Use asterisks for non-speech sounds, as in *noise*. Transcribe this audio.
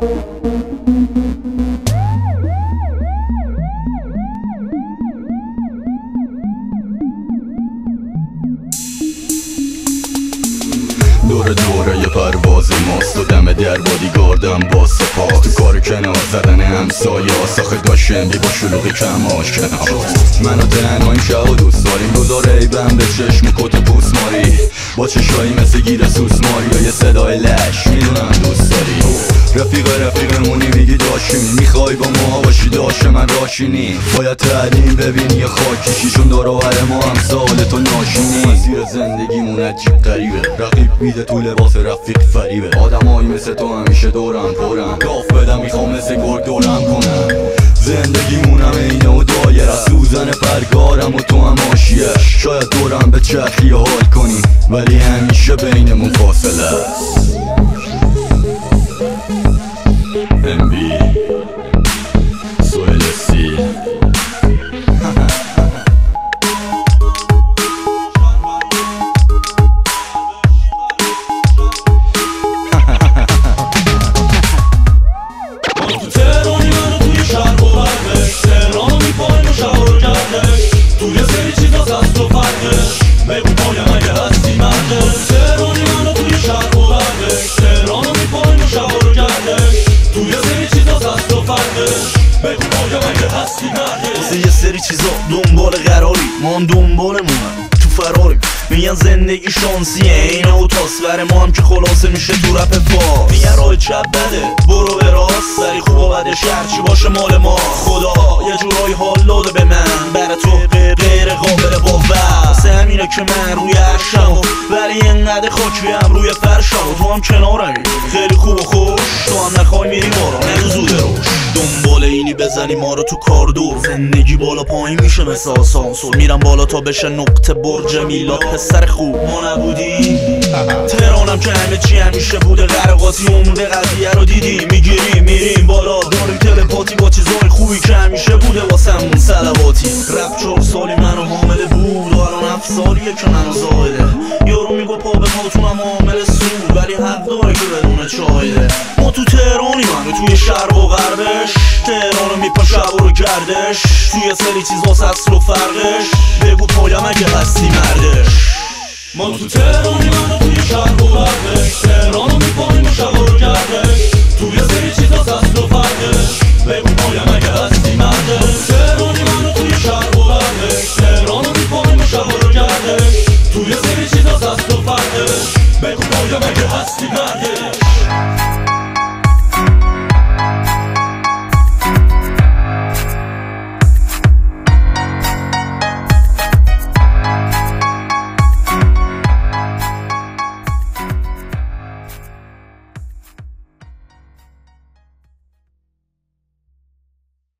دور دوره یه پرواز ماست و دم در بادیگاردم با سپاس. تو کار کنار زدن همسایه آساخه داشتم بی با شلوغی کم آشکنا من و تنها این شب و دوست داریم. دوزار ایبم به چشم کت پوس ماری. با چشایی مثل گیر سوس ماری یه صدای لش می‌دونم دوست داری. رفیق رفیقمونی میگی داشتیم می‌خوای با ما باشی داشت من راشینی. باید تعلیم ببینی یه خاکیشیشون داره ما هم سال تو ناشینی. مسیر زندگیمون عجیب قریبه رقیب میده تو لباس رفیق فریبه. آدمایی مثل تو همیشه دورم پرم. کاف بدم می‌خوام مثل گرگ دورم کنم. زندگیمونم اینه و دایر سوزن پرگارم و تو هم آشیه شاید دورم به چرخی حال کنی ولی همیشه بینمون فاصله است. *laughs* چیزا هست و فردش بگو پایم اگه هستی مردش تهرانی منو توی شهر ببردش تهرانو میپاییم و شهر گردش توی سری چیزا هست و فردش بگو پایم اگه هستی مردش واسه یه سری چیزا دنبال قراری. ما هم دنبالمونم تو فراریم میگن زندگی شانسیه. این اوتاسور ما هم که خلاصه میشه تو رپ فاس میگن راه چپ بده. برو به راست. سری خوب و بده شهر چی باشه مال ما. خدا یه جورایی حال داده به من که من روی عرشم ولی اینقدر هم روی فرشم و تو هم کنارمی خیلی خوب و خوش. تو هم نخوای میری بارا نگو زوده روش دنبال اینی بزنی ما رو تو کار دور زندگی بالا پایین میشه مثل آسانسور. میرم بالا تا بشه نقطه برج میلاد. پسر خوب ما نبودی. تهرانم که همه چی همیشه بوده. غرقاتی عمر قضیه رو دیدی می‌گیریم میریم بالا. داریم تلپاتی با چیزای خوبی که همیشه بوده. واسمون سلواتی. رفت چهار سالی منو سالیه که منو زایده یارو میگو پا به پاتونم حامل سود ولی حق داره که بدون چایده ما تو تهرانی منو توی شرق و غربش. تهرانو میپا شب رو گردش. توی سری چیز اصل و فرقش. بگو پایم اگه هستی مردش. ما تو تهرانی منو توی شهر ببردش تهرانو میپاییم و شب رو گردش.